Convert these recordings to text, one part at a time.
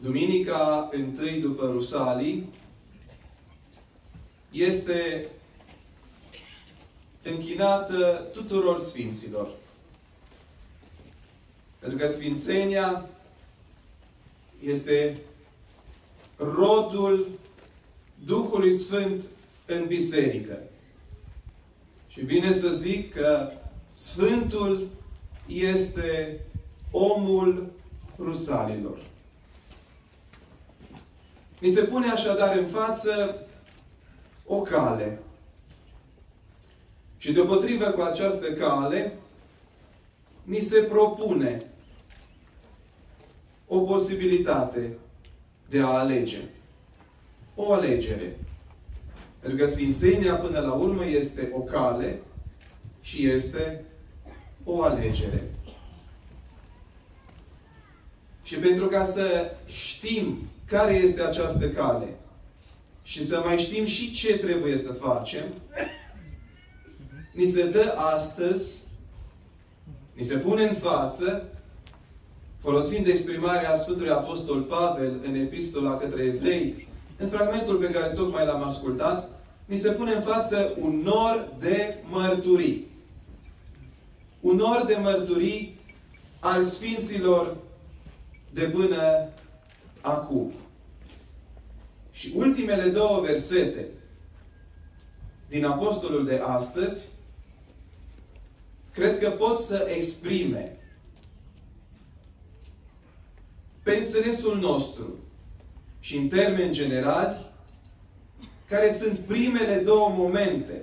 Duminica întâi după Rusalii este închinată tuturor Sfinților. Pentru că Sfințenia este rodul Duhului Sfânt în biserică. Și bine să zic că Sfântul este omul rusalilor. Mi se pune așadar în față o cale. Și deopotrivă cu această cale, ni se propune o posibilitate de a alege. O alegere. Pentru că Sfințenia, până la urmă, este o cale și este o alegere. Și pentru ca să știm care este această cale și să mai știm și ce trebuie să facem, ni se dă astăzi, ni se pune în față, folosind exprimarea Sfântului Apostol Pavel în epistola către evrei, în fragmentul pe care tocmai l-am ascultat, ni se pune în față un nor de mărturii. Un nor de mărturii al Sfinților de până acum. Și ultimele două versete din Apostolul de astăzi cred că pot să exprime pe înțelesul nostru și în termeni generali care sunt primele două momente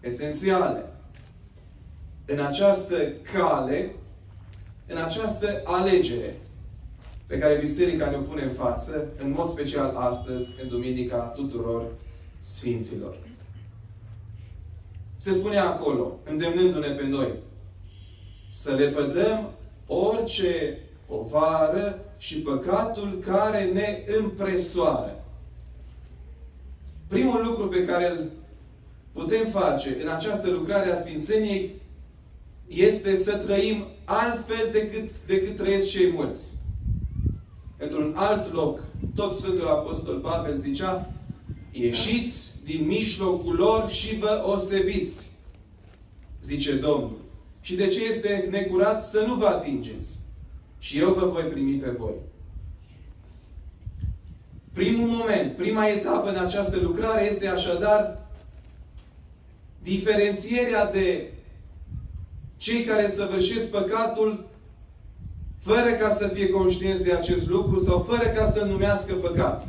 esențiale în această cale, în această alegere pe care Biserica ne-o pune în față, în mod special astăzi, în Duminica tuturor Sfinților. Se spune acolo, îndemnându-ne pe noi, să le pădăm orice povară și păcatul care ne împresoară. Primul lucru pe care îl putem face în această lucrare a Sfințeniei este să trăim altfel decât, decât trăiesc cei mulți. Într-un alt loc, tot Sfântul Apostol Pavel zicea, ieșiți din mijlocul lor și vă osebiți, zice Domnul. Și de ce este necurat să nu vă atingeți? Și eu vă voi primi pe voi. Primul moment, prima etapă în această lucrare este așadar diferențierea de cei care săvârșesc păcatul fără ca să fie conștienți de acest lucru sau fără ca să numească păcat.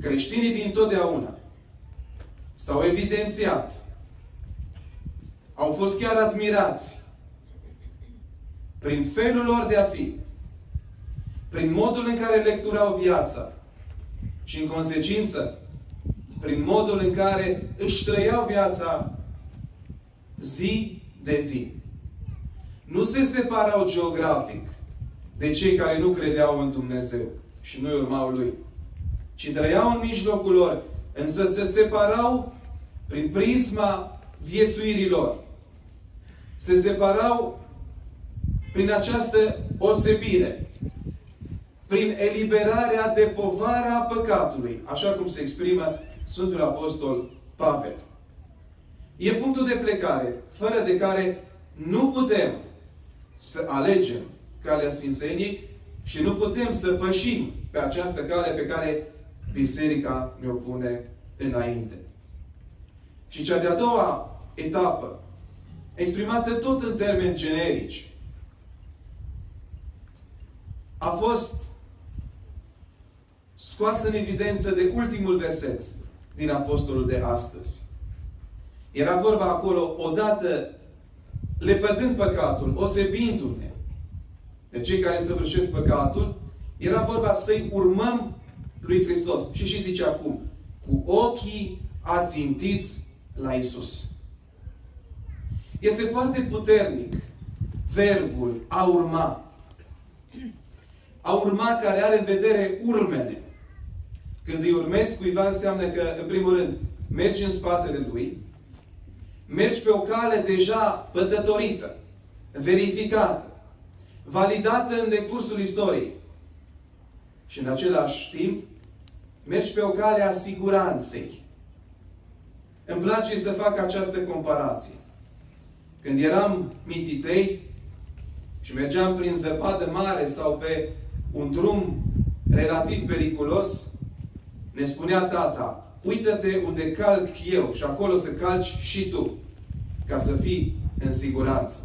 Creștinii din totdeauna s-au evidențiat, au fost chiar admirați prin felul lor de a fi, prin modul în care lecturau viața și, în consecință, prin modul în care își trăiau viața zi de zi nu se separau geografic de cei care nu credeau în Dumnezeu și nu urmau Lui, ci trăiau în mijlocul lor, însă se separau prin prisma viețuirilor. Se separau prin această osebire, prin eliberarea de povara păcatului, așa cum se exprimă Sfântul Apostol Pavel. E punctul de plecare, fără de care nu putem să alegem calea Sfințeniei și nu putem să pășim pe această cale pe care Biserica ne-o pune înainte. Și cea de-a doua etapă, exprimată tot în termeni generici, a fost scoasă în evidență de ultimul verset din Apostolul de astăzi. Era vorba acolo, odată lepădând păcatul, osebindu-ne de cei care săvârșesc păcatul, era vorba să-i urmăm lui Hristos. Și și zice acum, cu ochii ațintiți la Isus. Este foarte puternic verbul a urma. A urma care are în vedere urmele. Când îi urmezi cuiva înseamnă că, în primul rând, mergi în spatele lui, mergi pe o cale deja pătătorită, verificată, validată în decursul istoriei. și în același timp mergi pe o cale a siguranței. Îmi place să fac această comparație. Când eram mititei și mergeam prin zăpadă mare sau pe un drum relativ periculos, ne spunea tata, uită-te unde calc eu și acolo să calci și tu, ca să fii în siguranță.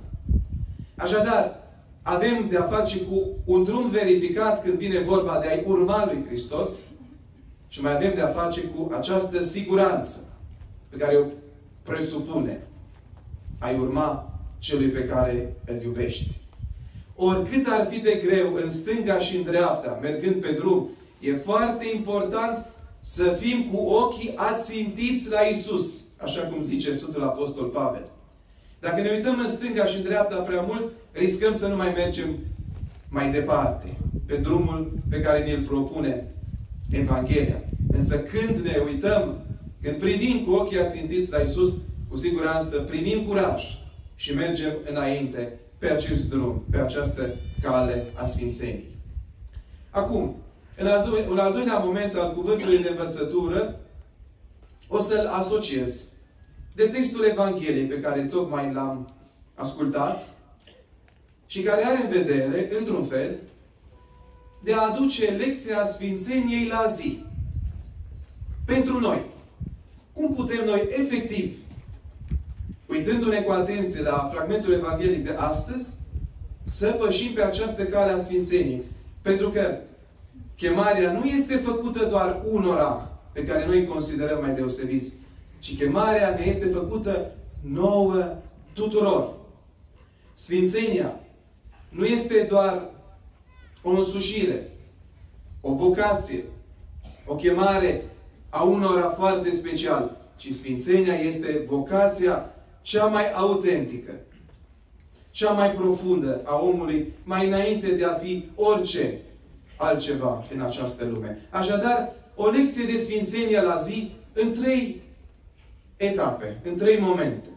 Așadar, avem de a face cu un drum verificat când vine vorba de a-i urma lui Hristos și mai avem de a face cu această siguranță pe care o presupune a-i urma celui pe care îl iubești. Oricât ar fi de greu în stânga și în dreapta, mergând pe drum, e foarte important să fim cu ochii ațintiți la Isus, așa cum zice Sfântul Apostol Pavel. Dacă ne uităm în stânga și în dreapta prea mult, riscăm să nu mai mergem mai departe, pe drumul pe care ne-l propune Evanghelia. Însă când ne uităm, când privim cu ochii ațintiți la Isus, cu siguranță primim curaj și mergem înainte pe acest drum, pe această cale a Sfințenii. Acum, în al, do- un al doilea moment al cuvântului de învățătură, o să-l asociez de textul Evangheliei pe care tocmai l-am ascultat și care are în vedere, într-un fel, de a aduce lecția Sfințeniei la zi. Pentru noi. Cum putem noi, efectiv, uitându-ne cu atenție la fragmentul Evanghelic de astăzi, să pășim pe această cale a Sfințeniei. Pentru că chemarea nu este făcută doar unora pe care noi îi considerăm mai deosebiți, ci chemarea ne este făcută nouă tuturor. Sfințenia nu este doar o însușire, o vocație, o chemare a unora foarte special, ci Sfințenia este vocația cea mai autentică, cea mai profundă a omului, mai înainte de a fi orice altceva în această lume. Așadar, o lecție de Sfințenia la zi în trei etape, în trei momente.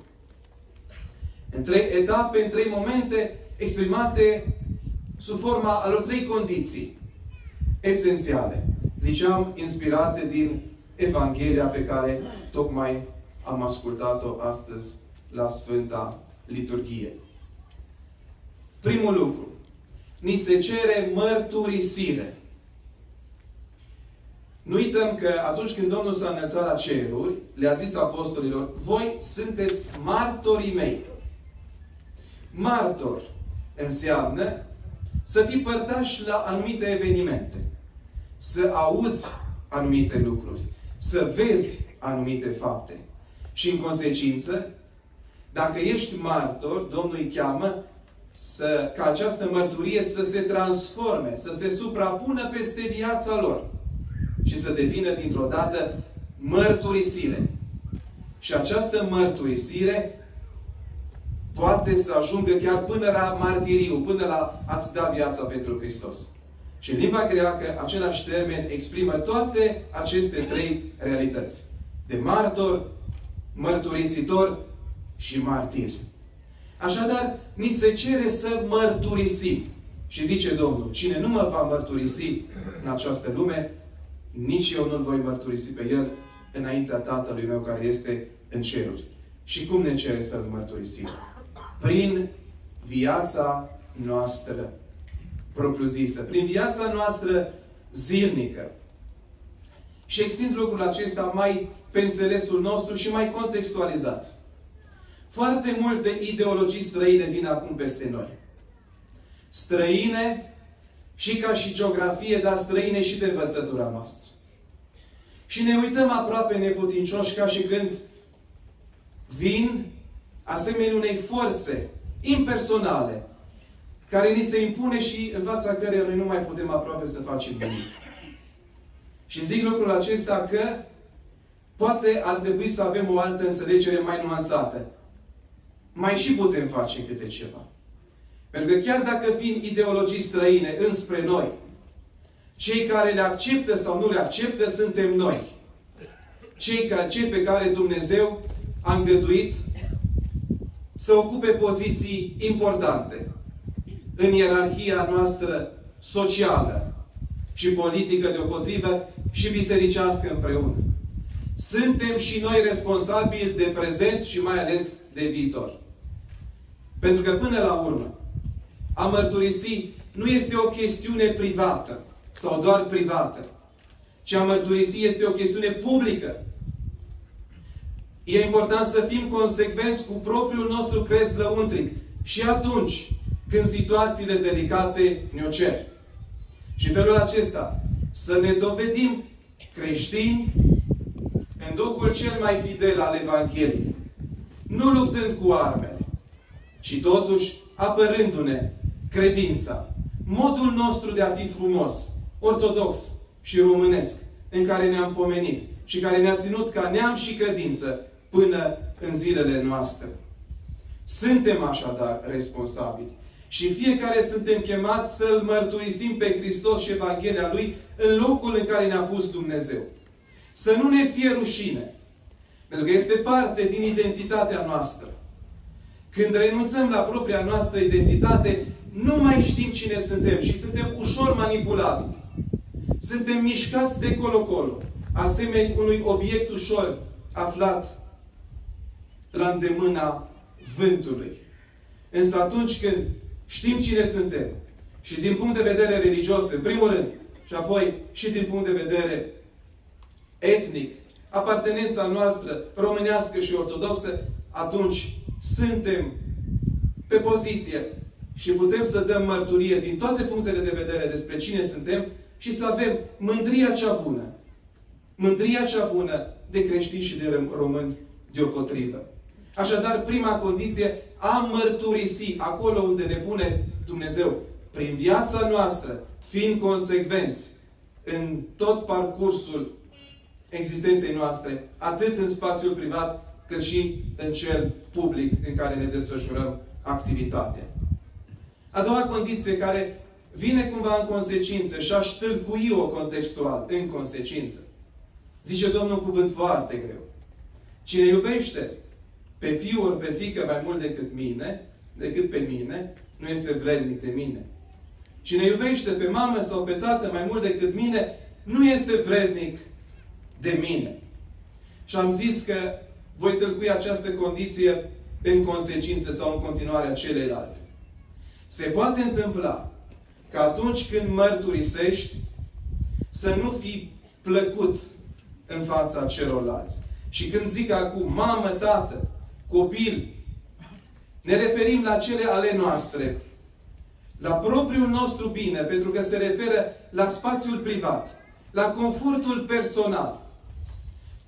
În trei etape, în trei momente exprimate sub forma alor trei condiții esențiale. Ziceam, inspirate din Evanghelia pe care tocmai am ascultat-o astăzi la Sfânta Liturghie. Primul lucru. Ni se cere mărturisire. Nu uităm că atunci când Domnul s-a înălțat la ceruri, le-a zis apostolilor, voi sunteți martorii mei. Martor înseamnă să fii părtaș la anumite evenimente. Să auzi anumite lucruri. Să vezi anumite fapte. Și în consecință, dacă ești martor, Domnul îi cheamă să, ca această mărturie să se transforme, să se suprapună peste viața lor și să devină dintr-o dată mărturisire. Și această mărturisire poate să ajungă chiar până la martiriu, până la a-ți da viața pentru Hristos. Și în limba greacă, același termen exprimă toate aceste trei realități. De martor, mărturisitor și martir. Așadar, ni se cere să mărturisim. Și zice Domnul, cine nu mă va mărturisi în această lume, nici eu nu-L voi mărturisi pe El înaintea Tatălui meu care este în ceruri. Și cum ne cere să-L mărturisim? Prin viața noastră propriu-zisă, prin viața noastră zilnică. Și extind lucrul acesta mai pe înțelesul nostru și mai contextualizat. Foarte multe ideologii străine vin acum peste noi. Străine și ca și geografie, dar străine și de învățătura noastră. Și ne uităm aproape neputincioși ca și când vin asemenea unei forțe impersonale care ni se impune și în fața căreia noi nu mai putem aproape să facem nimic. Și zic lucrul acesta că poate ar trebui să avem o altă înțelegere mai nuanțată. Mai și putem face câte ceva. Pentru că chiar dacă vin ideologii străine înspre noi, cei care le acceptă sau nu le acceptă suntem noi. Cei, ca, cei pe care Dumnezeu a îngăduit să ocupe poziții importante în ierarhia noastră socială, și politică deopotrivă și bisericească împreună. Suntem și noi responsabili de prezent și mai ales de viitor. Pentru că până la urmă, a mărturisi nu este o chestiune privată sau doar privată, ci a mărturisi este o chestiune publică. E important să fim consecvenți cu propriul nostru crez lăuntric și atunci când situațiile delicate ne-o cer. Și în felul acesta să ne dovedim creștini în Duhul cel mai fidel al Evangheliei. Nu luptând cu armele, ci totuși apărându-ne credința, modul nostru de a fi frumos, ortodox și românesc, în care ne-am pomenit și care ne-a ținut ca neam și credință până în zilele noastre. Suntem așadar responsabili. Și fiecare suntem chemați să-L mărturisim pe Hristos și Evanghelia Lui în locul în care ne-a pus Dumnezeu. Să nu ne fie rușine. Pentru că este parte din identitatea noastră. Când renunțăm la propria noastră identitate, nu mai știm cine suntem și suntem ușor manipulabili. Suntem mișcați de colo-colo, asemeni unui obiect ușor aflat la îndemâna vântului. Însă atunci când știm cine suntem și din punct de vedere religios, în primul rând, și apoi și din punct de vedere etnic, apartenența noastră românească și ortodoxă, atunci suntem pe poziție și putem să dăm mărturie din toate punctele de vedere despre cine suntem și să avem mândria cea bună. Mândria cea bună de creștini și de români deopotrivă. Așadar, prima condiție, a mărturisi acolo unde ne pune Dumnezeu. Prin viața noastră, fiind consecvenți în tot parcursul existenței noastre, atât în spațiul privat, cât și în cel public în care ne desfășurăm activitatea. A doua condiție care vine cumva în consecință și aș tâlcui-o contextual, în consecință. Zice Domnul cuvânt foarte greu. Cine iubește pe fiul ori pe fică mai mult decât mine, decât pe mine, nu este vrednic de mine. Cine iubește pe mamă sau pe tată mai mult decât mine, nu este vrednic de mine. Și am zis că voi tâlcui această condiție în consecință sau în continuarea celelalte. Se poate întâmpla că atunci când mărturisești, să nu fii plăcut în fața celorlalți. Și când zic acum, mamă, tată, copil, ne referim la cele ale noastre, la propriul nostru bine, pentru că se referă la spațiul privat, la confortul personal.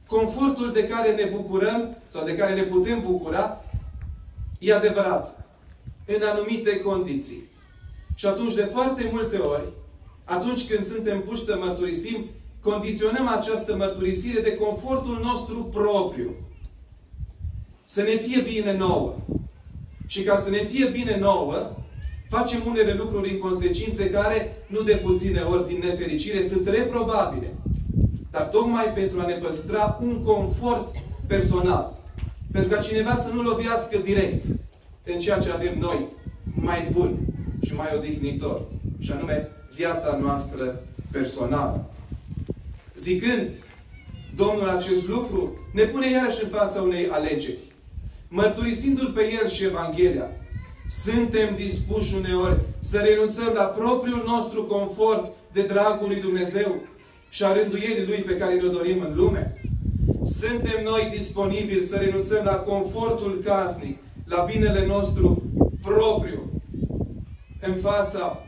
Confortul de care ne bucurăm sau de care ne putem bucura, e adevărat, în anumite condiții. Și atunci, de foarte multe ori, atunci când suntem puși să mărturisim, condiționăm această mărturisire de confortul nostru propriu. Să ne fie bine nouă. Și ca să ne fie bine nouă, facem unele lucruri în consecințe care, nu de puține ori din nefericire, sunt reprobabile. Dar tocmai pentru a ne păstra un confort personal. Pentru ca cineva să nu lovească direct în ceea ce avem noi mai bun și mai odihnitor. Și anume viața noastră personală. Zicând Domnul acest lucru, ne pune iarăși în fața unei alegeri. Mărturisindu-L pe El și Evanghelia, suntem dispuși uneori să renunțăm la propriul nostru confort de dragul lui Dumnezeu și a rânduierii Lui pe care ne-o dorim în lume? Suntem noi disponibili să renunțăm la confortul casnic, la binele nostru propriu, în fața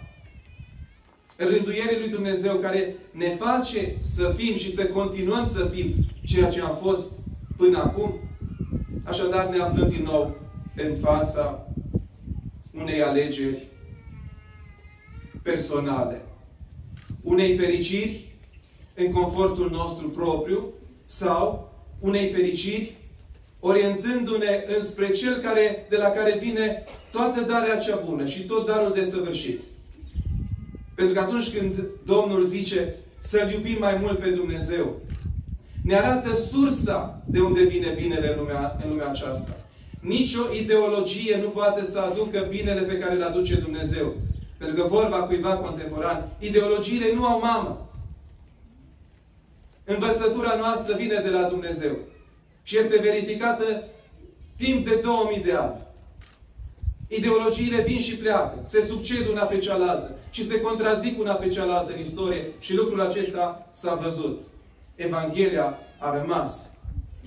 rânduierii lui Dumnezeu care ne face să fim și să continuăm să fim ceea ce am fost până acum. Așadar ne aflăm din nou în fața unei alegeri personale. Unei fericiri în confortul nostru propriu sau unei fericiri orientându-ne înspre Cel care, de la care vine toată darea cea bună și tot darul de săvârșit. Pentru că atunci când Domnul zice să-L iubim mai mult pe Dumnezeu, ne arată sursa de unde vine binele în lumea, în lumea aceasta. Nici o ideologie nu poate să aducă binele pe care îl aduce Dumnezeu. Pentru că vorba cuiva contemporan, ideologiile nu au mamă. Învățătura noastră vine de la Dumnezeu. Și este verificată timp de 2000 de ani. Ideologiile vin și pleacă, se succed una pe cealaltă și se contrazic una pe cealaltă în istorie și lucrul acesta s-a văzut. Evanghelia a rămas.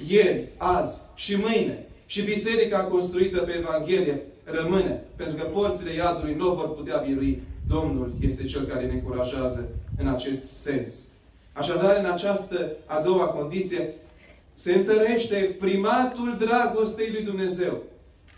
Ieri, azi și mâine. Și biserica construită pe Evanghelie rămâne. Pentru că porțile iadului nu vor putea birui. Domnul este Cel care ne încurajează în acest sens. Așadar, în această a doua condiție, se întărește primatul dragostei lui Dumnezeu.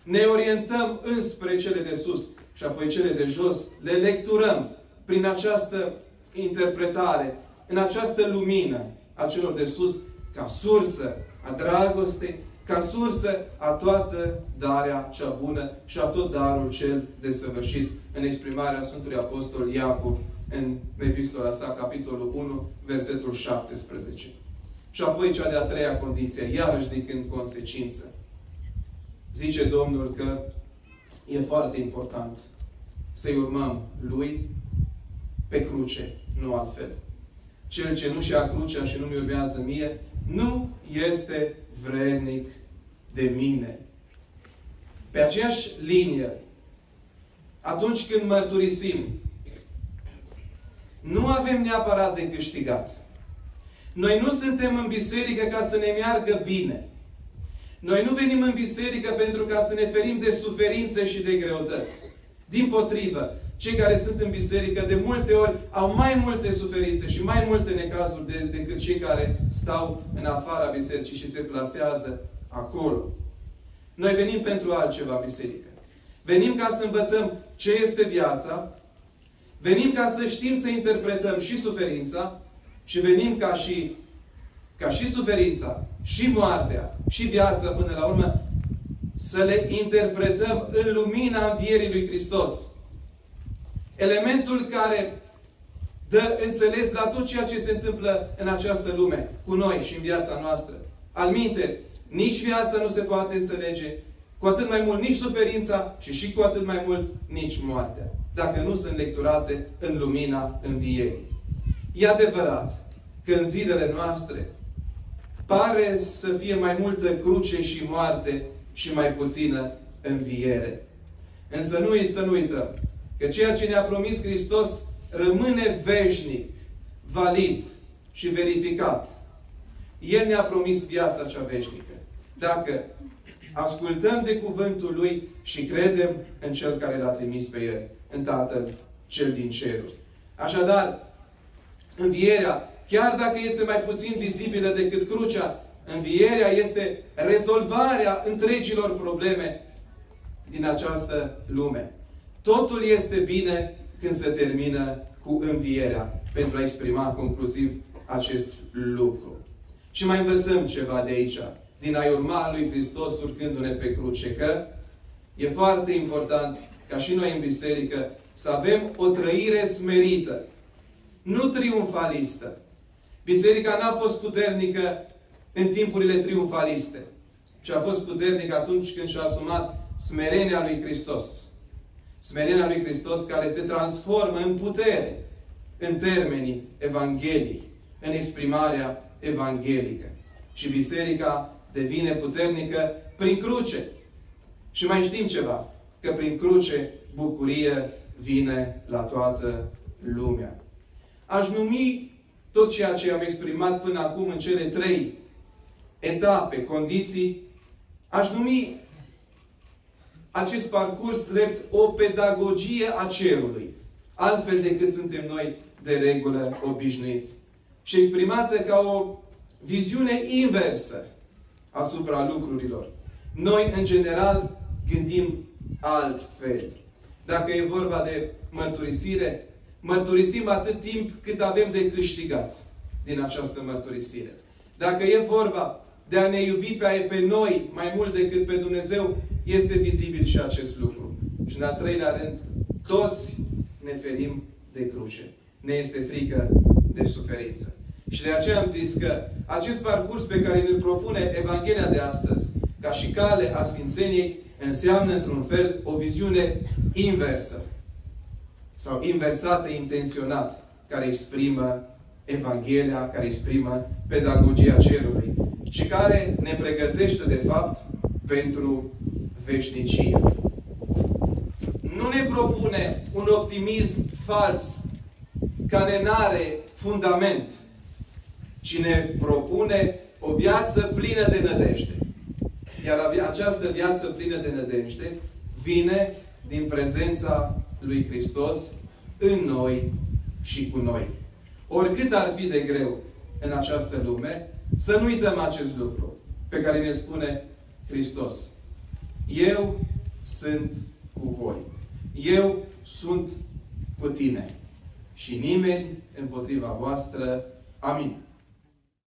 Ne orientăm înspre cele de sus și apoi cele de jos. Le lecturăm prin această interpretare, în această lumină a celor de sus, ca sursă a dragostei, ca sursă a toată darea cea bună și a tot darul cel desăvârșit în exprimarea Sfântului Apostol Iacov în epistola sa, capitolul 1, versetul 17. Și apoi cea de-a treia condiție, iarăși zic în consecință. Zice Domnul că e foarte important să-i urmăm Lui pe cruce, nu altfel. Cel ce nu și-a crucea și nu mi urmează mie, nu este vrednic de mine. Pe aceeași linie, atunci când mărturisim, nu avem neapărat de câștigat. Noi nu suntem în biserică ca să ne meargă bine. Noi nu venim în biserică pentru ca să ne ferim de suferințe și de greutăți. Din potrivă, cei care sunt în biserică de multe ori au mai multe suferințe și mai multe necazuri de, decât cei care stau în afara bisericii și se plasează acolo. Noi venim pentru altceva în biserică. Venim ca să învățăm ce este viața, venim ca să știm să interpretăm și suferința și venim ca și, ca și suferința, și moartea, și viața până la urmă, să le interpretăm în lumina învierii lui Hristos. Elementul care dă înțeles la tot ceea ce se întâmplă în această lume, cu noi și în viața noastră. Al minte, nici viața nu se poate înțelege, cu atât mai mult nici suferința și și cu atât mai mult nici moartea. Dacă nu sunt lecturate în lumina învierii. E adevărat că în zilele noastre pare să fie mai multă cruce și moarte și mai puțină înviere. Însă nu să nu uităm că ceea ce ne-a promis Hristos rămâne veșnic, valid și verificat. El ne-a promis viața cea veșnică. Dacă ascultăm de cuvântul Lui și credem în Cel care l-a trimis pe El, în Tatăl cel din ceruri. Așadar, învierea, chiar dacă este mai puțin vizibilă decât crucea, învierea este rezolvarea întregilor probleme din această lume. Totul este bine când se termină cu învierea, pentru a exprima conclusiv acest lucru. Și mai învățăm ceva de aici din a urma lui Hristos urcându-ne pe cruce. Că e foarte important ca și noi în biserică să avem o trăire smerită, nu triumfalistă. Biserica n-a fost puternică în timpurile triumfaliste, ci a fost puternică atunci când și-a asumat smerenia lui Hristos. Smerenia lui Hristos care se transformă în putere în termenii Evangheliei, în exprimarea evanghelică. Și biserica devine puternică prin cruce. Și mai știm ceva, că prin cruce bucurie vine la toată lumea. Aș numi tot ceea ce am exprimat până acum în cele trei etape, condiții, aș numi acest parcurs drept o pedagogie a cerului. Altfel decât suntem noi de regulă obișnuiți. Și exprimată ca o viziune inversă asupra lucrurilor. Noi, în general, gândim altfel. Dacă e vorba de mărturisire, mărturisim atât timp cât avem de câștigat din această mărturisire. Dacă e vorba de a ne iubi pe, pe noi mai mult decât pe Dumnezeu, este vizibil și acest lucru. Și în al treilea rând, toți ne ferim de cruce. Ne este frică de suferință. Și de aceea am zis că acest parcurs pe care ne-l propune Evanghelia de astăzi, ca și cale a Sfințeniei, înseamnă într-un fel o viziune inversă. sau inversate intenționat care exprimă Evanghelia, care exprimă pedagogia cerului și care ne pregătește, de fapt, pentru veșnicie. Nu ne propune un optimism fals, care nu are fundament, ci ne propune o viață plină de nădejde. Iar această viață plină de nădejde vine din prezența lui Hristos în noi și cu noi. Oricât ar fi de greu în această lume, să nu uităm acest lucru pe care ne spune Hristos. Eu sunt cu voi. Eu sunt cu tine. Și nimeni împotriva voastră. Amin.